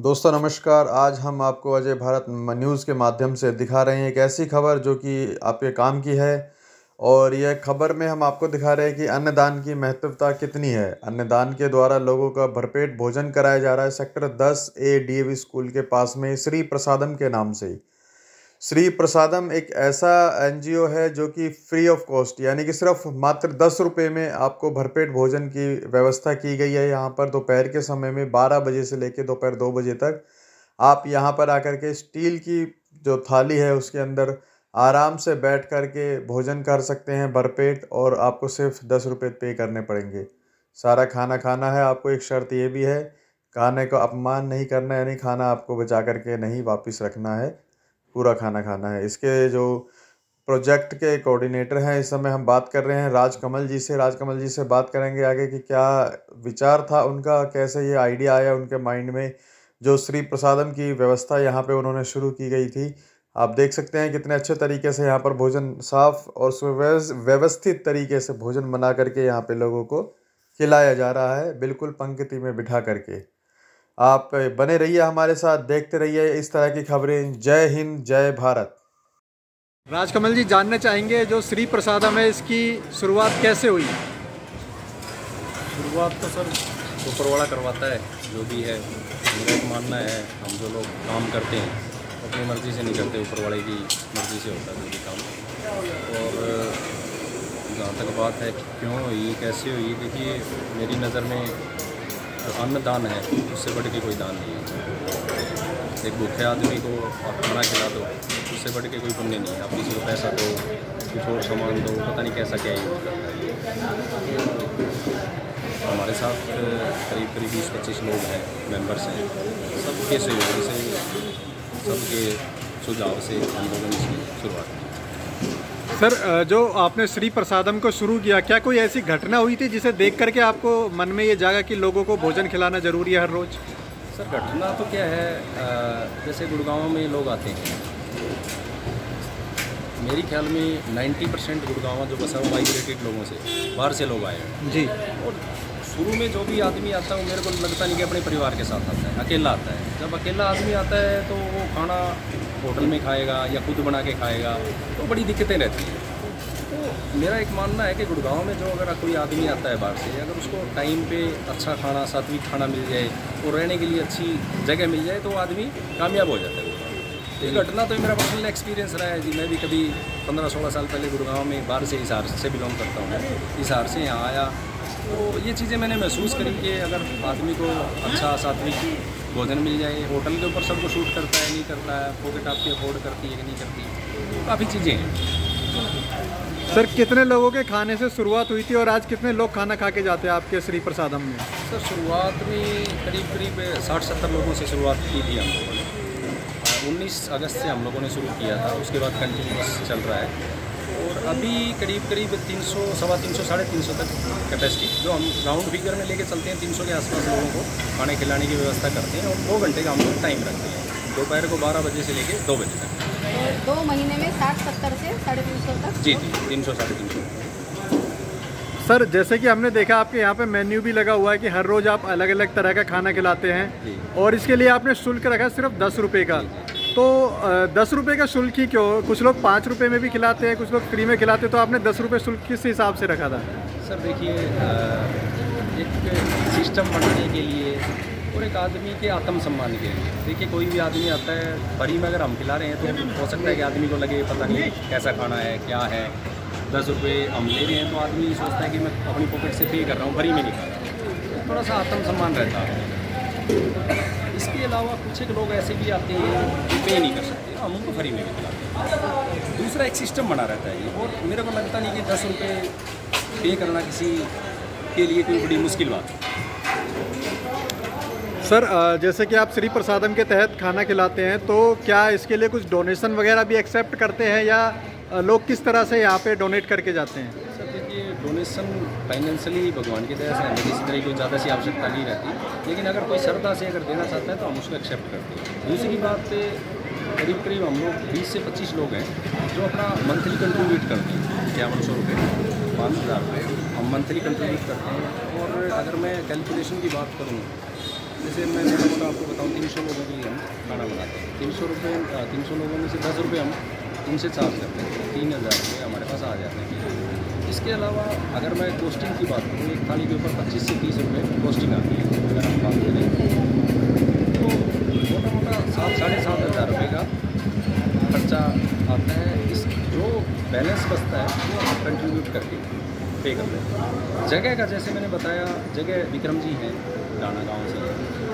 दोस्तों, नमस्कार। आज हम आपको अजय भारत न्यूज़ के माध्यम से दिखा रहे हैं एक ऐसी खबर जो कि आपके काम की है और यह खबर में हम आपको दिखा रहे हैं कि अन्नदान की महत्वता कितनी है। अन्नदान के द्वारा लोगों का भरपेट भोजन कराया जा रहा है। सेक्टर दस ए डी स्कूल के पास में श्री प्रसादम के नाम से। श्री प्रसादम एक ऐसा एनजीओ है जो कि फ्री ऑफ़ कॉस्ट यानी कि सिर्फ़ मात्र दस रुपये में आपको भरपेट भोजन की व्यवस्था की गई है। यहाँ पर दोपहर के समय में बारह बजे से लेकर दोपहर दो बजे तक आप यहाँ पर आकर के स्टील की जो थाली है उसके अंदर आराम से बैठ कर के भोजन कर सकते हैं भरपेट और आपको सिर्फ़ दस रुपये पे करने पड़ेंगे। सारा खाना खाना है, आपको एक शर्त ये भी है, खाने को अपमान नहीं करना, यानी खाना आपको बचा करके नहीं वापस रखना है। पूरा खाना खाना है। इसके जो प्रोजेक्ट के कोऑर्डिनेटर हैं, इस समय हम बात कर रहे हैं राजकमल जी से। राजकमल जी से बात करेंगे आगे कि क्या विचार था उनका, कैसे ये आइडिया आया उनके माइंड में, जो श्री प्रसादम की व्यवस्था यहाँ पे उन्होंने शुरू की गई थी। आप देख सकते हैं कितने अच्छे तरीके से यहाँ पर भोजन साफ़ और व्यवस्थित तरीके से भोजन बना करके यहाँ पे लोगों को खिलाया जा रहा है, बिल्कुल पंक्ति में बिठा करके। आप बने रहिए हमारे साथ देखते रहिए इस तरह की खबरें। जय हिंद जय भारत। राजकमल जी जानना चाहेंगे जो श्री प्रसादम है इसकी शुरुआत कैसे हुई? शुरुआत तो सर ऊपरवाड़ा करवाता है जो भी है। मेरा एक मानना है हम जो लोग काम करते हैं अपनी मर्ज़ी से नहीं करते ऊपरवाड़े की मर्ज़ी से होता है जो भी काम। और जहाँ तक बात है क्यों हुई कैसे हुई देखिए मेरी नज़र में जो अन्नदान है, उससे बढ़ के कोई दान नहीं है। एक भूखे आदमी को आप खाना खिला दो, उससे बढ़ के कोई पुण्य नहीं है। आप किसी को पैसा दो, कुछ और सामान दो, पता नहीं कैसा क्या यूज़ करता है हमारे साथ करीब करीब बीस पच्चीस लोग हैं मेंबर्स हैं। सबके सहयोग से, सबके सुझाव से हम लोगों ने इसकी शुरुआत की। सर जो आपने श्री प्रसादम को शुरू किया क्या कोई ऐसी घटना हुई थी जिसे देख करके आपको मन में ये जागा कि लोगों को भोजन खिलाना ज़रूरी है हर रोज़? सर घटना तो क्या है जैसे गुड़गांव में लोग आते हैं। मेरी ख्याल में 90 परसेंट गुड़गांव जो बसा हुआ माइग्रेटेड लोगों से बाहर से लोग आए हैं। जी। और शुरू में जो भी आदमी आता है वो मेरे को लगता नहीं कि अपने परिवार के साथ आता है अकेला आता है। जब अकेला आदमी आता है तो वो खाना होटल में खाएगा या खुद बना के खाएगा तो बड़ी दिक्कतें रहती हैं। तो मेरा एक मानना है कि गुड़गांव में जो अगर कोई आदमी आता है बाहर से अगर उसको टाइम पे अच्छा खाना सात्विक खाना मिल जाए और रहने के लिए अच्छी जगह मिल जाए तो आदमी कामयाब हो जाता है। ये घटना तो मेरा पर्सनल एक्सपीरियंस रहा है जी। मैं भी कभी पंद्रह सोलह साल पहले गुड़गांव में बाहर से हिसार से बिलोंग करता हूँ। हिसार से यहाँ आया तो ये चीज़ें मैंने महसूस करी कि अगर आदमी को अच्छा सात्विक भोजन मिल जाए होटल के ऊपर सबको शूट करता है नहीं करता है पॉकेट आपकी अफोर्ड करती है कि नहीं करती तो काफ़ी चीज़ें हैं। सर कितने लोगों के खाने से शुरुआत हुई थी और आज कितने लोग खाना खा के जाते हैं आपके श्री प्रसादम में? सर शुरुआत में करीब करीब साठ सत्तर लोगों से शुरुआत की थी हम लोगों ने। उन्नीस अगस्त से हम लोगों ने शुरू किया था उसके बाद कंटिन्यूस चल रहा है। और अभी करीब करीब 300 सवा तीन सौ साढ़े तीन सौ तक कैपेसिटी जो हम राउंड फिगर में लेके चलते हैं 300 के आसपास लोगों को खाने खिलाने की व्यवस्था करते हैं और दो घंटे का हम लोग टाइम रखते हैं। दोपहर को बारह बजे से लेके दो बजे तक। दो महीने में साठ सत्तर से साढ़े तीन सौ तक? जी जी तीन सौ साढ़े तीन सौ। सर जैसे कि हमने देखा आपके यहाँ पे मेन्यू भी लगा हुआ है कि हर रोज़ आप अलग अलग तरह का खाना खिलाते हैं और इसके लिए आपने शुल्क रखा सिर्फ़ दस रुपये का। तो दस रुपये का शुल्क ही क्यों? कुछ लोग पाँच रुपये में भी खिलाते हैं, कुछ लोग फ्री में खिलाते हैं तो आपने दस रुपये शुल्क किस हिसाब से रखा था? सर, देखिए एक सिस्टम बनाने के लिए और एक आदमी के आत्मसम्मान के लिए। देखिए, कोई भी आदमी आता है, बड़ी में अगर हम खिला रहे हैं तो हो सकता है कि आदमी को लगे पता नहीं कैसा खाना है, क्या है। दस रुपये हम ले रहे हैं तो आदमी सोचता है कि मैं अपनी पॉकेट से पे कर रहा हूँ, बड़ी में नहीं खा रहा। थोड़ा सा आत्मसम्मान रहता है। इसके अलावा कुछ एक लोग ऐसे भी आते हैं, पे नहीं कर सकते। हम उनको फ्री में भी खिलाते हैं। दूसरा एक सिस्टम बना रहता है ये, और मेरे को लगता नहीं कि दस रुपये पे करना किसी के लिए कोई बड़ी मुश्किल बात है। सर जैसे कि आप श्री प्रसादम के तहत खाना खिलाते हैं तो क्या इसके लिए कुछ डोनेशन वगैरह भी एक्सेप्ट करते हैं या लोग किस तरह से यहाँ पे डोनेट करके जाते हैं? डोनेशन फाइनेंशियली भगवान की दया से हमें किसी तरह की ज़्यादा सी आवश्यकता नहीं रहती। लेकिन अगर कोई श्रद्धा से अगर देना चाहता है तो हम उसको एक्सेप्ट करते हैं। दूसरी बात करीब करीब हम लोग बीस से पच्चीस लोग हैं जो अपना मंथली कंट्रीब्यूट करते हैं। इक्यावन सौ रुपये पाँच हज़ार रुपये हम मंथली कंट्रीब्यूट करते हैं। और अगर मैं कैलकुलेशन की बात करूँ, जैसे मैं मोटा मोटा आपको बताऊँ, तीन सौ लोगों के लिए हम खाना बनाते हैं। तीन सौ रुपये तीन सौ लोगों में से दस रुपये हम उनसे चार्ज करते हैं। तीन हज़ार रुपये हमारे पास आ जाते हैं। इसके अलावा अगर मैं कोस्टिंग की बात करूँ, एक थाली के ऊपर पच्चीस से तीस रुपये कोस्टिंग आती है, अगर हम बात करें। तो मोटा मोटा सात, साढ़े सात हज़ार रुपये का खर्चा आता है। इस जो बैलेंस बचता है, वो हम कंट्रीब्यूट करके पे कर लेते हैं। जगह का, जैसे मैंने बताया, जगह विक्रम जी हैं डाना गाँव से।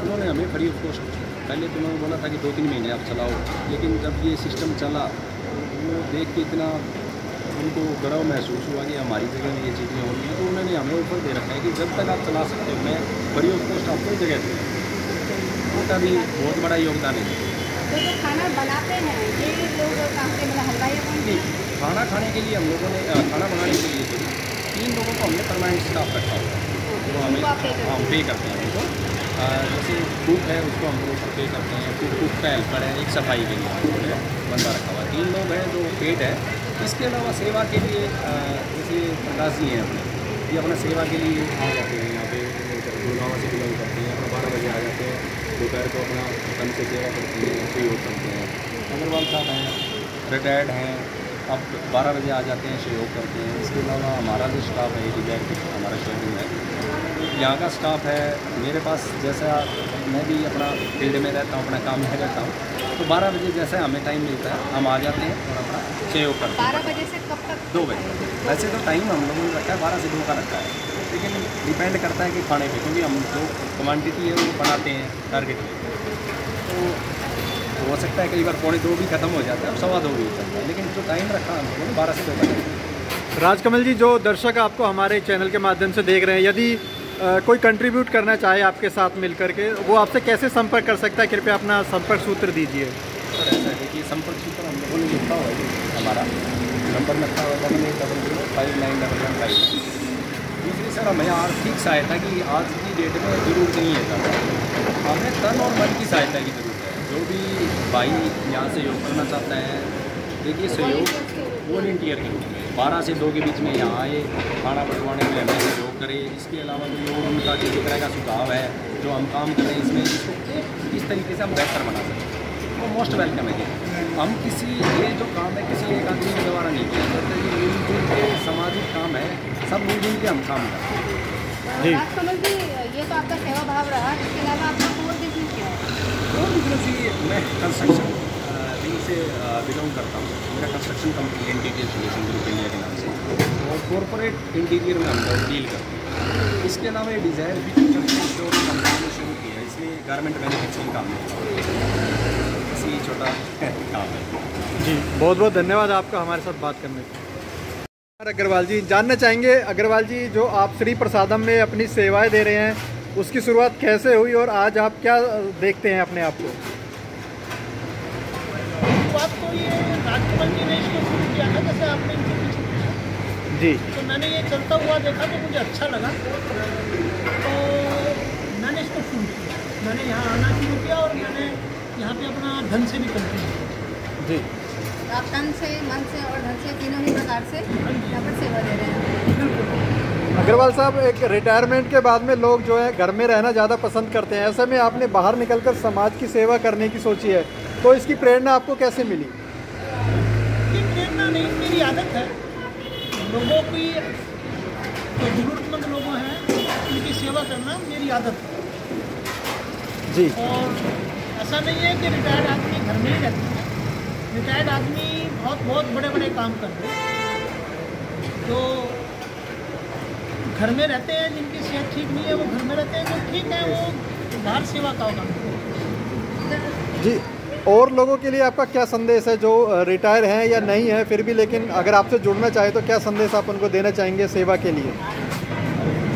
उन्होंने हमें फ्री ऑफ़ कॉस्ट पहले तो उन्होंने बोला था कि दो तीन महीने आप चलाओ, लेकिन जब ये सिस्टम चला, वो देख के इतना उनको गर्व महसूस हुआ कि हमारी जगह में ये चीज़ें हो रही हैं तो उन्होंने हमें ऊपर दे रखा है कि जब तक आप चला सकते हो मैं बड़ी ऑफ़ कॉस्ट आपको जगह दूँ उनका भी बहुत बड़ा योगदान है। तो जो खाना बनाते हैं ये लोग काम मतलब हलवाई खाना खाने के लिए हम लोगों ने खाना बनाने के लिए तीन लोगों को हमने परमानेंट स्टाफ रखा हुआ है। तो हमें हम पे करते हैं उनको। जैसे कुक है उसको हम लोग पे करते हैं। कुक कुक का हेल्पर है एक सफ़ाई के लिए बंदा रखा हुआ है। तीन लोग हैं जो पेड है। इसके अलावा सेवा के लिए जैसे प्रकाश जी हैं अपने, ये अपना सेवा के लिए आ जाते हैं, यहाँ पे गुड़गावा से बिलोंग करते हैं, अपना बारह बजे आ जाते हैं, दोपहर को अपना कम से सेवा करते हैं हो करते हैं। अग्रवाल साहब हैं रिटायर्ड हैं, अब 12 बजे आ जाते हैं, सहयोग करते हैं। इसके अलावा हमारा जो स्टाफ है डिज़ाइन हमारा शेड्यूल है यहाँ का स्टाफ है, मेरे पास जैसा मैं भी अपना फ़ील्ड में रहता हूँ, अपना काम में रहता हूँ तो 12 बजे जैसा हमें टाइम मिलता है, हम आ जाते हैं और बारह बजे से कब तक? दो बजे। वैसे तो टाइम हम लोगों ने रखा है बारह से दो का रखा है। लेकिन डिपेंड करता है कि खाने पे क्योंकि हम जो क्वान्टिटी है वो बनाते हैं टारगेट तो तो हो सकता है कई बार पौने दो भी खत्म हो जाता है सवा दो भी हो सकता है। लेकिन जो टाइम रखा हम लोगों ने बारह से दो का राजकमल जी जो दर्शक आपको हमारे चैनल के माध्यम से देख रहे हैं यदि कोई कंट्रीब्यूट करना चाहे आपके साथ मिल करके वो आपसे कैसे संपर्क कर सकता है? कृपया अपना संपर्क सूत्र दीजिए। है कि संपर्क सूत्र हम लोगों ने लिखा हुआ है हमारा नंबर लिखा हुआ double eight double zero five nine double one five दूसरी सर, हमें आर्थिक सहायता की, आज की डेट में ज़रूरत नहीं है सर। हमें तन और मन की सहायता की ज़रूरत है। जो भी भाई यहाँ से योग करना चाहता है, देखिए सहयोग वॉल्टियर के रूप में बारह से दो के बीच में यहाँ आए, खाना बंटवाने में हमें सहयोग करे। इसके अलावा कोई और उनका किसी तरह का सुझाव है, जो हम काम करें इसमें किस तरीके से हम बेहतर बना सकते वो मोस्ट वेलकम है हम किसी ये जो काम है किसी एक आदमी के द्वारा नहीं किया जाता। ये मिलजुल के सामाजिक काम है सब मिलजुल के हम काम करते हैं। जी। समझ ये तो आपका सेवा भाव रहा इसके अलावा आपका और बिज़नेस क्या है? वो बिज़नेस ही मैं कंस्ट्रक्शन से बिलोंग करता हूँ। मेरा construction company interior solution group India के नाम से और कॉरपोरेट इंटीरियर में हम लोग डील करते हैं। इसके अलावा ये डिज़ायर भी कंपनी ने शुरू किया है। इसमें गारमेंट मैन्युफैक्चरिंग काम है। इसी छोटा काम है। जी बहुत बहुत धन्यवाद आपका हमारे साथ बात करने के अग्रवाल जी जानना चाहेंगे अग्रवाल जी जो आप श्री प्रसादम में अपनी सेवाएँ दे रहे हैं उसकी शुरुआत कैसे हुई और आज आप क्या देखते हैं अपने आप को? बात तो ये जी ने इसको शुरू किया था जैसे आपने इनसे पीछे जी। तो मैंने ये चलता हुआ देखा तो मुझे अच्छा लगा। तो मैंने इसको शुरू किया। मैंने यहाँ आना शुरू किया और मैंने यहाँ पे अपना धन से भी कंटिन्यू जी। आप तन से मन से और धन से तीनों ही प्रकार से यहाँ पर सेवा दे रहे हैं। अग्रवाल साहब एक रिटायरमेंट के बाद में लोग जो है घर में रहना ज़्यादा पसंद करते हैं। ऐसे में आपने बाहर निकलकर समाज की सेवा करने की सोची है तो इसकी प्रेरणा आपको कैसे मिली? ये प्रेरणा नहीं मेरी आदत है। लोगों की जो ज़रूरतमंद लोग हैं उनकी सेवा करना मेरी आदत है। जी। और ऐसा नहीं है कि रिटायर्ड आदमी घर में ही रहते हैं। रिटायर्ड आदमी बहुत बहुत बड़े बड़े काम कर रहे हैं। तो घर में रहते हैं जिनकी सेहत ठीक नहीं है वो घर में रहते हैं जो ठीक है वो बाहर सेवा का होगा जी और लोगों के लिए आपका क्या संदेश है? जो रिटायर हैं या नहीं है फिर भी लेकिन अगर आपसे जुड़ना चाहे तो क्या संदेश आप उनको देना चाहेंगे सेवा के लिए?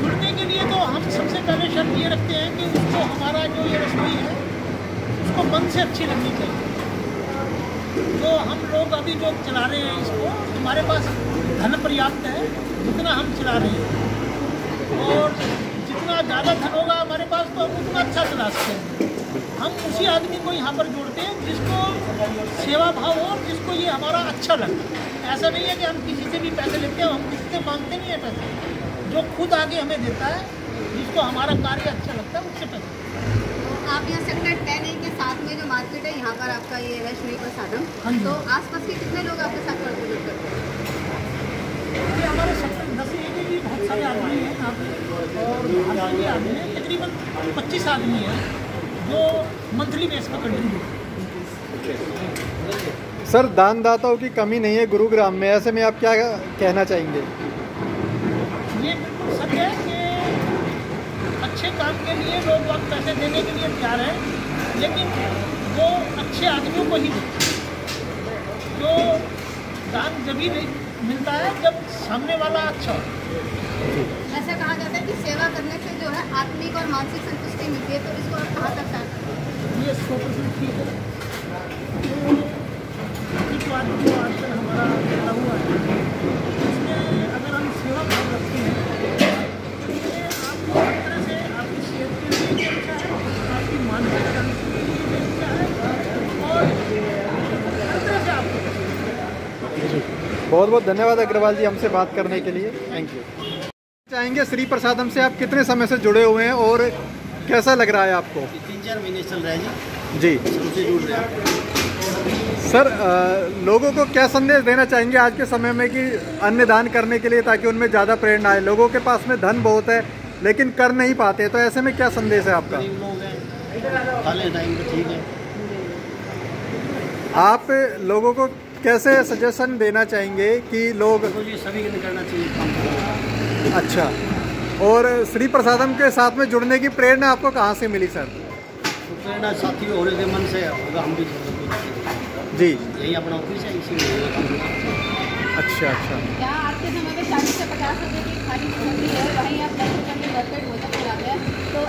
जुड़ने के लिए तो हम सबसे पहले शर्त ये रखते हैं कि उसको हमारा जो ये रसोई है मन से अच्छी लगनी चाहिए जो हम लोग अभी जो चला रहे हैं इसको, हमारे पास धन पर्याप्त है, जितना हम चला रहे हैं। और जितना ज़्यादा धन होगा हमारे पास तो हम उतना अच्छा चला सकते हैं। हम उसी आदमी को यहाँ पर जोड़ते हैं, जिसको सेवा भाव हो, जिसको ये हमारा अच्छा लगे। ऐसा नहीं है कि हम किसी से भी पैसे लेते हैं, हम किसी से मांगते नहीं हैं पैसे। जो खुद आगे हमें देता है, जिसको हमारा कार्य अच्छा लगता है, उससे पैसे। आप यहाँ सेक्टर मार्केट है यहाँ पर आपका ये है श्री प्रसादम। हाँ। तो आसपास के कितने लोग आपके साथ कॉन्ट्रीब्यूट करते हैं? ये हमारे सेक्टर दस ए भी बहुत सारे आदमी हैं यहाँ पे। और बाहर के आदमी हैं तकरीबन पच्चीस आदमी हैं जो मंथली बेस पर कंट्रीब्यूट सर दानदाताओं की कमी नहीं है गुरुग्राम में ऐसे में आप क्या कहना चाहेंगे? ये बिल्कुल सच है कि अच्छे काम के लिए लोग वक्त पैसे देने के लिए तैयार हैं लेकिन वो अच्छे आदमियों को ही मिलता हैं। जो दान जब ही नहीं मिलता है जब सामने वाला अच्छा हो। ऐसा कहा जाता है कि सेवा करने से जो है आत्मिक और मानसिक संतुष्टि मिलती है तो इसको आप कहा तक है? ये सौ परसेंट ठीक है तो एक बात जो आजकल हमारा चला हुआ है इसमें अगर हम सेवा भाव रखते हैं तो ये आपको हर तरह से आपकी सेहत के लिए भी अच्छा है आपकी मानसिक शांति के लिए भी अच्छा है और हर तरह से आपको बहुत बहुत धन्यवाद अग्रवाल जी हमसे बात करने के लिए। थैंक यू चाहेंगे श्री प्रसादम से आप कितने समय से जुड़े हुए हैं और कैसा लग रहा है आपको? तीन चार महीने चल रहा है जी। जी। जुड़ रहे हैं। सर अ, लोगों को क्या संदेश देना चाहेंगे आज के समय में कि अन्य दान करने के लिए ताकि उनमें ज़्यादा प्रेरणा आए? लोगों के पास में धन बहुत है लेकिन कर नहीं पाते तो ऐसे में क्या संदेश है आपका? लोग हैं। ठीक है। आप लोगों को कैसे सजेशन देना चाहेंगे कि लोग तो ये सभी को करना चाहिए काम। अच्छा। और श्री प्रसादम के साथ में जुड़ने की प्रेरणा आपको कहाँ से मिली सर? तो प्रेरणा साथी होने के मन से होगा हम भी जी। यही अपना ऑफ़िस है इसी। अच्छा अच्छा। आज के समय में चालीस से पचास रुपए की खाली होती है? वहीं आप दस रुपये में वर्केट होता चलाते हैं तो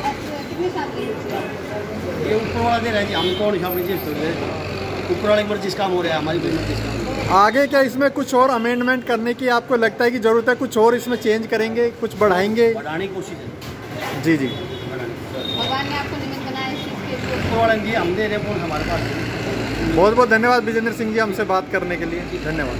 कितने है? ये ऊपर वाला दे रहा है? हम कौन थोड़ी देर ऊपर पर जिस काम हो रहा है हमारी जिस काम आगे क्या इसमें कुछ और अमेंडमेंट करने की आपको लगता है कि ज़रूरत है? कुछ और इसमें चेंज करेंगे? कुछ बढ़ाएँगे? बढ़ाने की कोशिश है। जी जी। भगवान ने आपको निमित्त बनाया हम दे रहे हमारे पास बहुत बहुत धन्यवाद विजेंद्र सिंह जी हमसे बात करने के लिए। धन्यवाद।